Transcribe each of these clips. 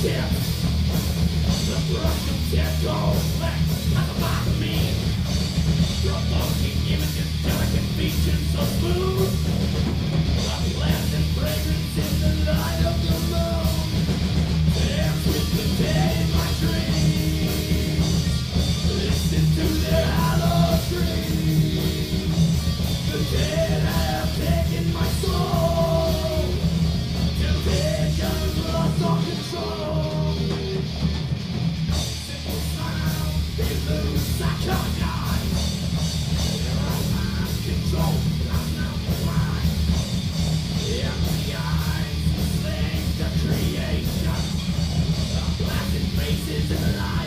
Death. The can't go. is alive.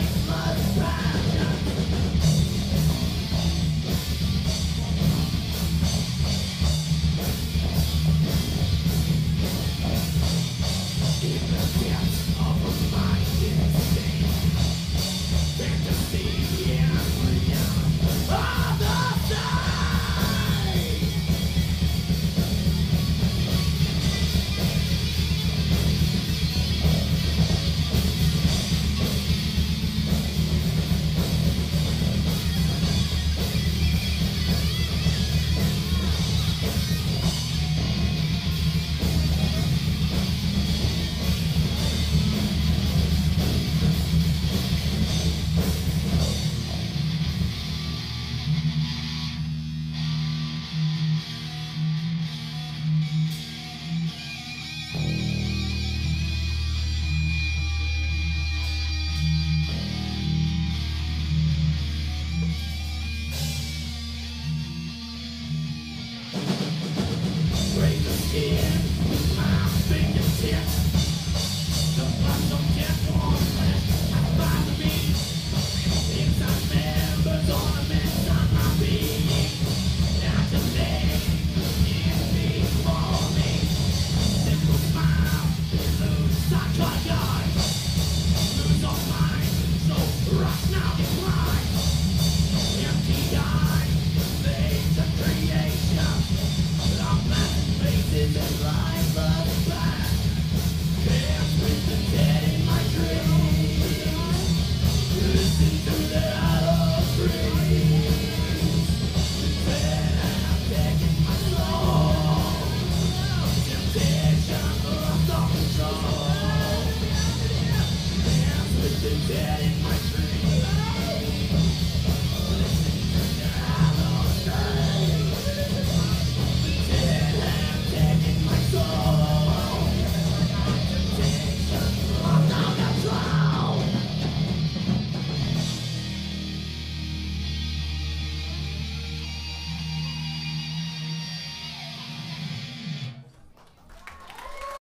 dead in my dreams.